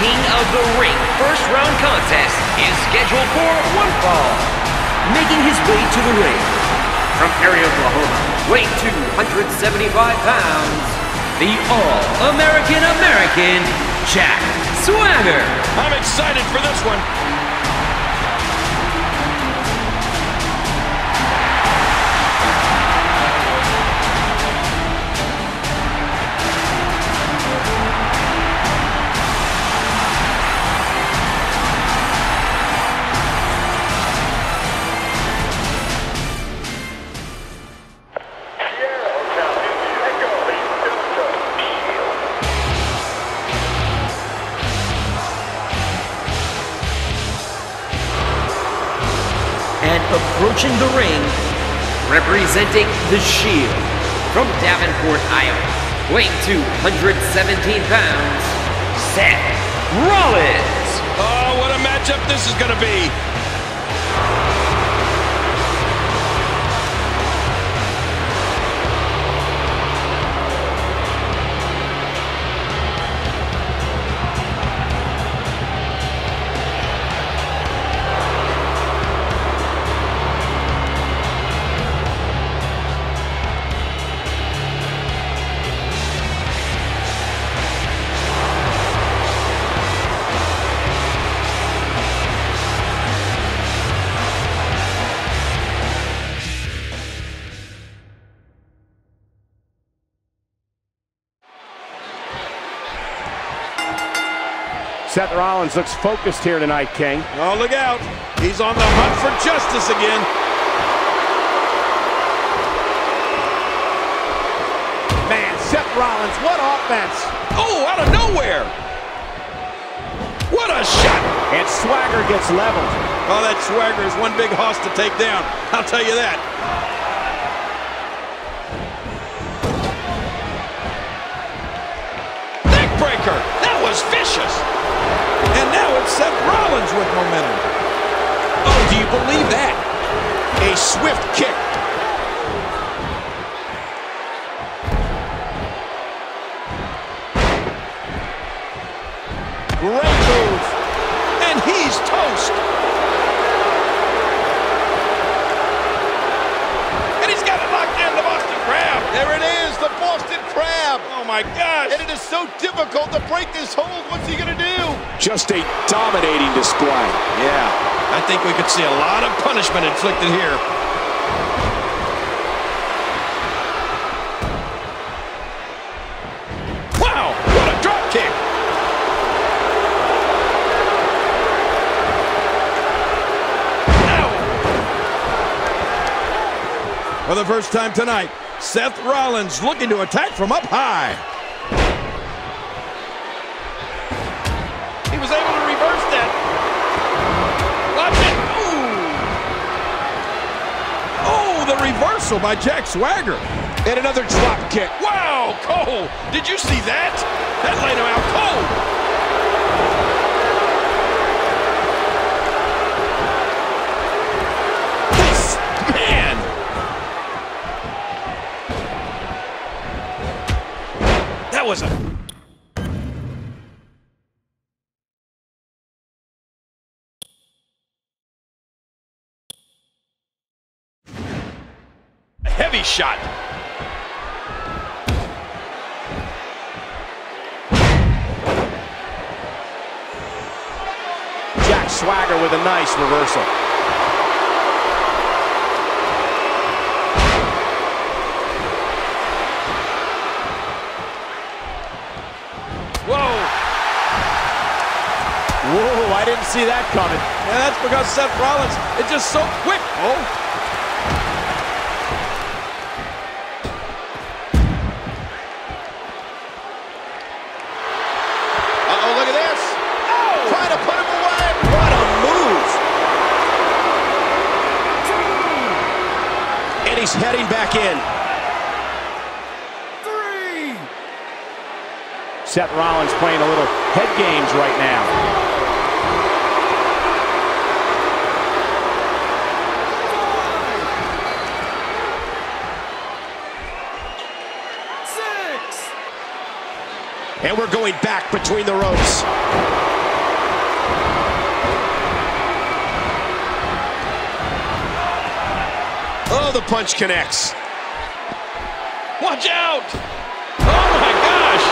King of the Ring first round contest is scheduled for one fall. Making his way to the ring from Perry, Oklahoma, weighing 275 pounds, the All-American American, Jack Swagger. I'm excited for this one. Approaching the ring, representing the Shield from Davenport, Iowa, weighing 217 pounds, Seth Rollins. Oh, what a matchup this is going to be. Seth Rollins looks focused here tonight, King. Oh, look out. He's on the hunt for justice again. Man, Seth Rollins, what offense! Oh, out of nowhere. What a shot. And Swagger gets leveled. Oh, that swagger is one big hoss to take down. I'll tell you that. Neckbreaker. Was vicious. And now it's Seth Rollins with momentum. Oh, do you believe that? A swift kick. Great move. And he's toast. And he's got it locked in, the Boston Crab. There it is, the Boston Crab. Oh, my gosh. And it is so difficult to break this hold. What's he going to do? Just a dominating display. Yeah, I think we could see a lot of punishment inflicted here. Wow, what a drop kick. Ow. For the first time tonight, Seth Rollins looking to attack from up high. He was able to reverse that. Watch it. Ooh. Oh, the reversal by Jack Swagger. And another drop kick. Wow, Cole. Did you see that? That laid him out cold. That was a A heavy shot. Jack Swagger with a nice reversal. See that coming. Yeah, that's because Seth Rollins is just so quick, oh. Uh-oh, look at this. Oh! Trying to put him away. What a move! And he's heading back in. Three. Seth Rollins playing a little head games right now. And we're going back between the ropes. Oh, the punch connects. Watch out! Oh, my gosh!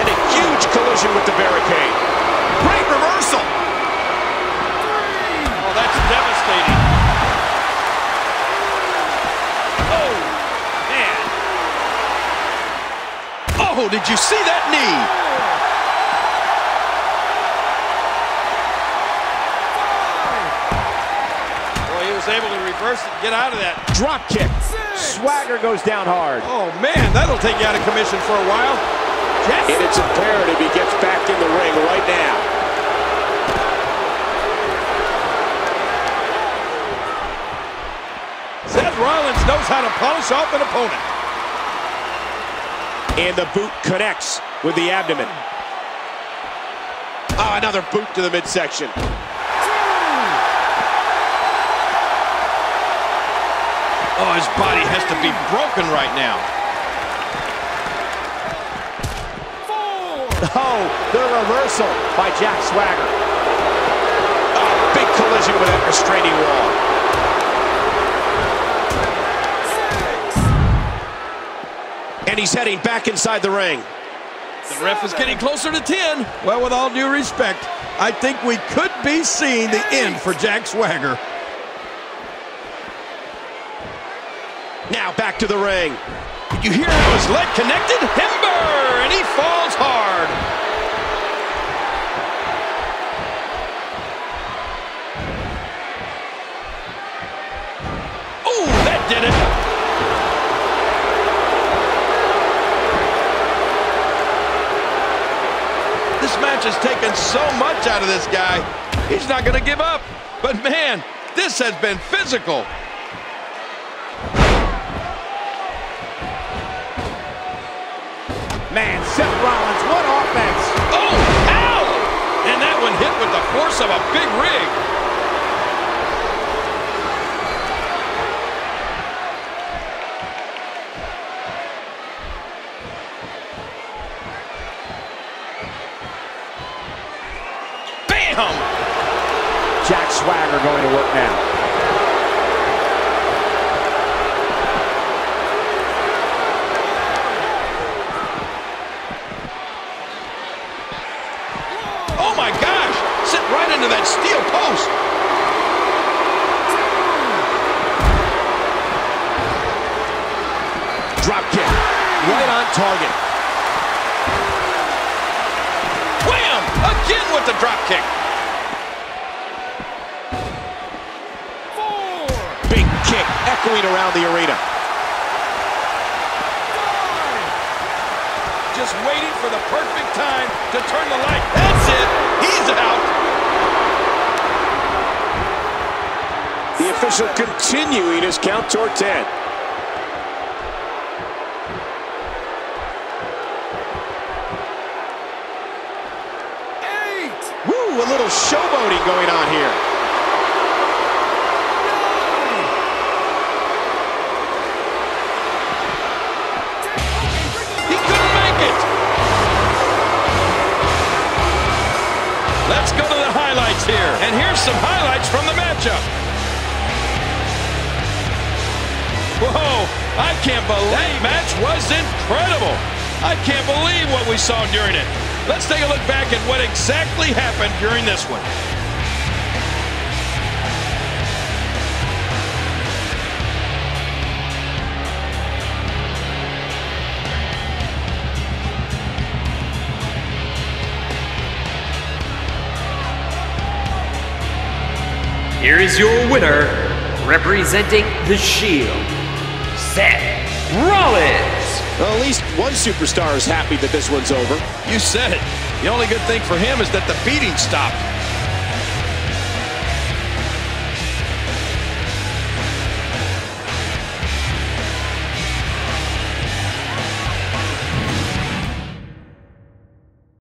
And a huge collision with the barricade. Great reversal! Oh, that's devastating. Oh, man. Oh, did you see that knee? Boy, he was able to reverse it and get out of that. Drop kick. Swagger goes down hard. Oh, man, that'll take you out of commission for a while. And it's imperative he gets back in the ring right now. Seth Rollins knows how to polish off an opponent. And the boot connects with the abdomen. Oh, another boot to the midsection. Oh, his body has to be broken right now. Oh, the reversal by Jack Swagger. Oh, big collision with that restraining wall. And he's heading back inside the ring. The ref is getting closer to 10. Well, with all due respect, I think we could be seeing the end for Jack Swagger. Now back to the ring. Did you hear how his leg connected? Timber! And he falls out of this guy. He's not going to give up. But man, this has been physical. Man, Seth Rollins, what offense! Oh, ow! And that one hit with the force of a big rig. Bam! Jack Swagger going to work now. Oh my gosh! Sit right into that steel post. Drop kick. Right on target. Wham! Again with the drop kick. Echoing around the arena. Just waiting for the perfect time to turn the light. That's it. He's out. The official continuing his count toward 10. Woo, a little showboating going on here. Let's go to the highlights here. And here's some highlights from the matchup. Whoa, I can't believe that match was incredible. I can't believe what we saw during it. Let's take a look back at what exactly happened during this one. Here is your winner, representing the Shield, Seth Rollins. Well, at least one superstar is happy that this one's over. You said it. The only good thing for him is that the beating stopped.